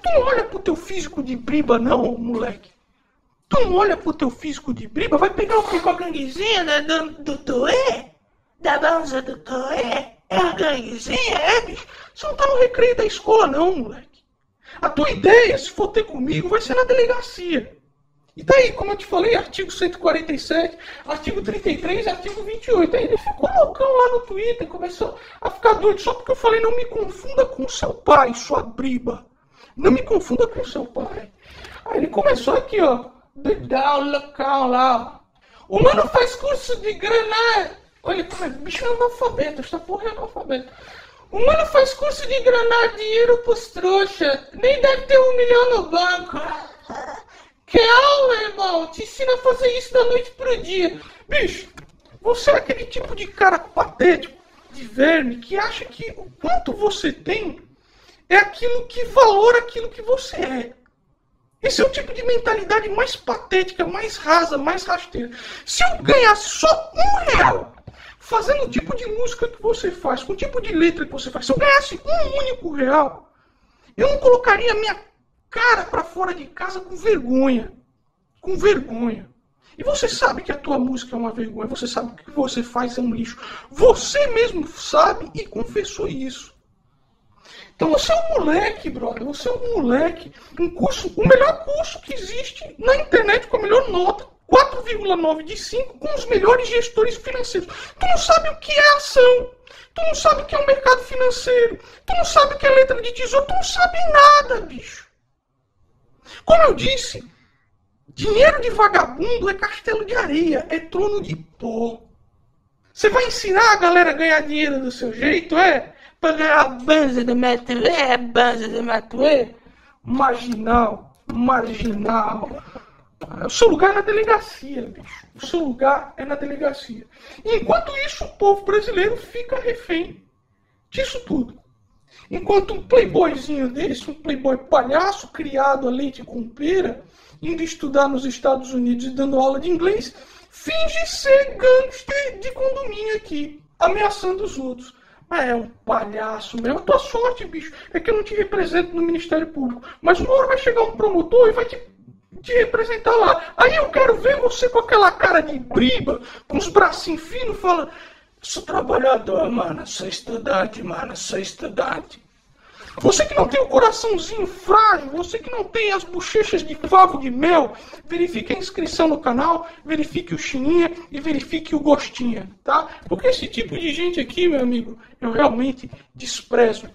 tu não olha pro teu físico de briba, não, moleque. Tu não olha pro teu físico de briba, vai pegar o que com a ganguezinha né, do, do Toé? Da dança do Toé? É a ganguezinha, é, bicho? Você não tá no recreio da escola, não, moleque. A tua ideia, se for ter comigo, vai ser na delegacia. E daí, como eu te falei, artigo 147, artigo 33, artigo 28. Aí ele ficou loucão lá no Twitter, começou a ficar doido só porque eu falei, não me confunda com seu pai, sua briba. Não me confunda com seu pai. Aí ele começou aqui, ó. Doidão, loucão lá, ó. O mano faz curso de granada. Olha como é, bicho é analfabeto, esta porra é analfabeto. O mano faz curso de granar dinheiro pros trouxa. Nem deve ter um milhão no banco. Que aula, irmão? Te ensina a fazer isso da noite pro dia. Bicho, você é aquele tipo de cara patético, de verme, que acha que o quanto você tem é aquilo que valora aquilo que você é. Esse é o tipo de mentalidade mais patética, mais rasa, mais rasteira. Se eu ganhasse só um real fazendo o tipo de música que você faz, com o tipo de letra que você faz, se eu ganhasse um único real, eu não colocaria minha cara para fora de casa com vergonha. Com vergonha. E você sabe que a tua música é uma vergonha, você sabe que o que você faz é um lixo. Você mesmo sabe e confessou isso. Então você é um moleque, brother. Você é um moleque. Um curso, o melhor curso que existe na internet com a melhor nota. 4,9 de 5 com os melhores gestores financeiros. Tu não sabe o que é ação. Tu não sabe o que é o mercado financeiro. Tu não sabe o que é letra de tesouro. Tu não sabe nada, bicho. Como eu disse, dinheiro de vagabundo é castelo de areia, é trono de pó. Você vai ensinar a galera a ganhar dinheiro do seu jeito, é? Ganhar a banza do Matuê, é banza do Matuê? Marginal, marginal. O seu lugar é na delegacia, bicho. O seu lugar é na delegacia. Enquanto isso, o povo brasileiro fica refém disso tudo. Enquanto um playboyzinho desse, um playboy palhaço criado a leite com pera, indo estudar nos Estados Unidos e dando aula de inglês, finge ser gangster de condomínio aqui, ameaçando os outros. Mas é um palhaço mesmo. A tua sorte, bicho, é que eu não te represento no Ministério Público. Mas uma hora vai chegar um promotor e vai te, te representar lá. Aí eu quero ver você com aquela cara de briba, com os bracinhos finos, falando. Sou trabalhador, mano. Sou estudante, mano. Sou estudante. Você que não tem o coraçãozinho frágil, você que não tem as bochechas de favo de mel, verifique a inscrição no canal, verifique o chininha e verifique o gostinha, tá? Porque esse tipo de gente aqui, meu amigo, eu realmente desprezo.